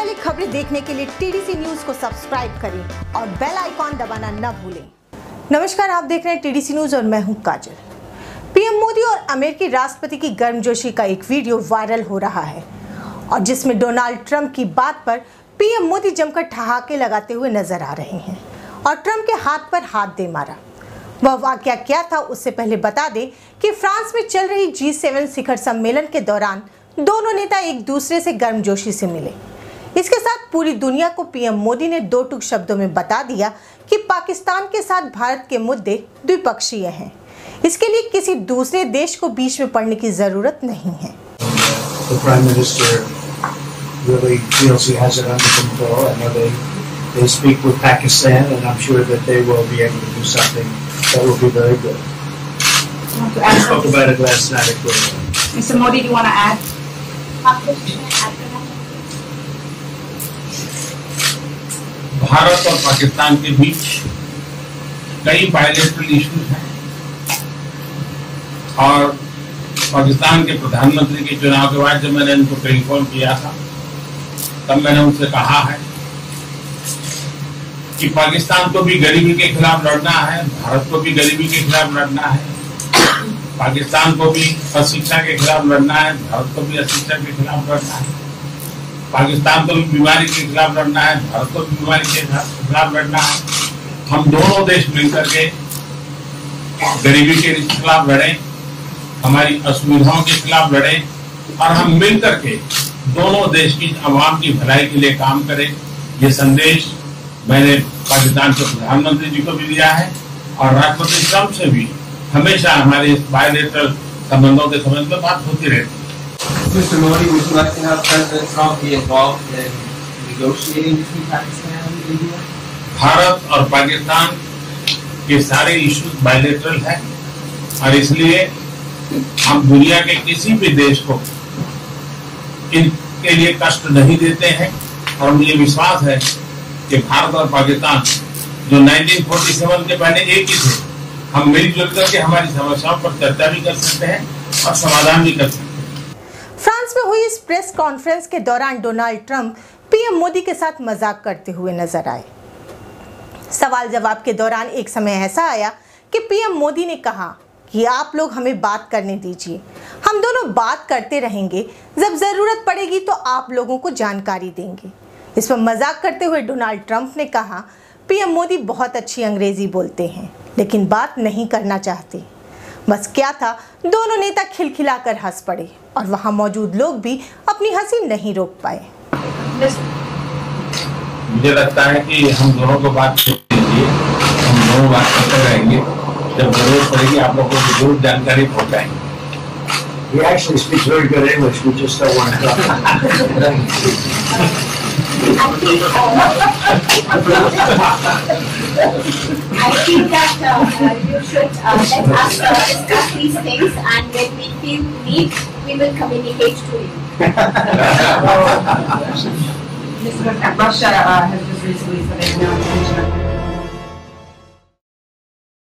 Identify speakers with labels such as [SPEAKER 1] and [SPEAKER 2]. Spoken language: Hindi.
[SPEAKER 1] पहले खबरें देखने के लिए टीडीसी न्यूज़ को सब्सक्राइब करें और बेल आइकॉन दबाना न भूलें। नमस्कार, आप देख रहे हैं टीडीसी न्यूज़ और मैं हूँ काजल। पीएम मोदी और अमेरिकी राष्ट्रपति की गर्मजोशी का एक वीडियो वायरल हो रहा है और जिसमें डोनाल्ड ट्रंप की बात पर पीएम मोदी जमकर ठहाके लगाते हुए नज़र आ रहे हैं और ट्रंप के हाथ पर हाथ दे मारा। वह वाक्य क्या था उससे पहले बता दें कि फ्रांस में चल रही जी सेवन शिखर सम्मेलन के दौरान दोनों नेता एक दूसरे से गर्मजोशी से मिले। इसके साथ पूरी दुनिया को पीएम मोदी ने दो टुक शब्दों में बता दिया कि पाकिस्तान के साथ भारत के मुद्दे द्विपक्षीय हैं। इसके लिए किसी दूसरे देश को बीच में पड़ने की ज़रूरत नहीं है।
[SPEAKER 2] भारत और पाकिस्तान के बीच कई बायोलेटरल इश्यूज़ हैं। और पाकिस्तान के प्रधानमंत्री के चुनाव के बाद जब मैंने उनको टेलीफोन किया था, तब मैंने उनसे कहा है कि पाकिस्तान को भी गरीबी के खिलाफ लड़ना है, भारत को भी गरीबी के खिलाफ लड़ना है, पाकिस्तान को भी अशिक्षा के खिलाफ लड़ना है, भारत को भी अशिक्षा के खिलाफ लड़ना है। पाकिस्तान को भी बीमारी के खिलाफ लड़ना है, भारत को भी बीमारी के खिलाफ लड़ना है। हम दोनों देश मिलकर के गरीबी के खिलाफ लड़ें, हमारी असुविधाओं के खिलाफ लड़ें और हम मिलकर के दोनों देश की आवाम की भलाई के लिए काम करें। ये संदेश मैंने पाकिस्तान के प्रधानमंत्री जी को भी दिया है और राष्ट्रपति ट्रंप से भी हमेशा हमारे बायोलेटरल संबंधों के संबंध में बात होती रहती है।
[SPEAKER 3] Mr. Modi, would you like to have President Trump be involved in negotiating between Pakistan and India?
[SPEAKER 2] Bharat और पाकिस्तान के सारे इश्यूज़ बायोलेटरल है और इसलिए हम दुनिया के किसी भी देश को इनके लिए कष्ट नहीं देते हैं और मुझे विश्वास है कि भारत और पाकिस्तान जो 1947 के पहले एक ही थे हम मिलजुल करके हमारी समस्याओं पर चर्चा भी कर सकते हैं और समाधान भी कर सकते हैं
[SPEAKER 1] में हुई इस प्रेस कॉन्फ्रेंस के दौरान डोनाल्ड ट्रंप पीएम मोदी के साथ मज़ाक करते हुए नज़र आए। सवाल जवाब के दौरान एक समय ऐसा आया कि पीएम मोदी ने कहा कि आप लोग हमें बात करने दीजिए। हम दोनों बात करते रहेंगे। जब ज़रूरत पड़ेगी तो आप लोगों को जानकारी देंगे। इस पर मज़ाक करते हुए डोनाल्ड ट्रंप ने कहा, पीएम मोदी बहुत अच्छी अंग्रेज़ी बोलते हैं, लेकिन बात नहीं करना चाहते। बस क्या था दोनों नेता खिलखिलाकर हंस पड़े और वहाँ मौजूद लोग भी अपनी हँसी नहीं रोक पाए
[SPEAKER 2] मुझे लगता है कि हम दोनों को बात हम दोनों बात करते रहेंगे जब ज़रूरत पड़ेगी आप लोगों को ज़रूर जानकारी पहुंचाएँगे
[SPEAKER 4] He actually speaks very good English. We just don't want to talk.
[SPEAKER 5] I think that uh, you should uh, let us uh, discuss these things and when we feel need, we will communicate to you.
[SPEAKER 6] Mr. Russia uh, has just recently said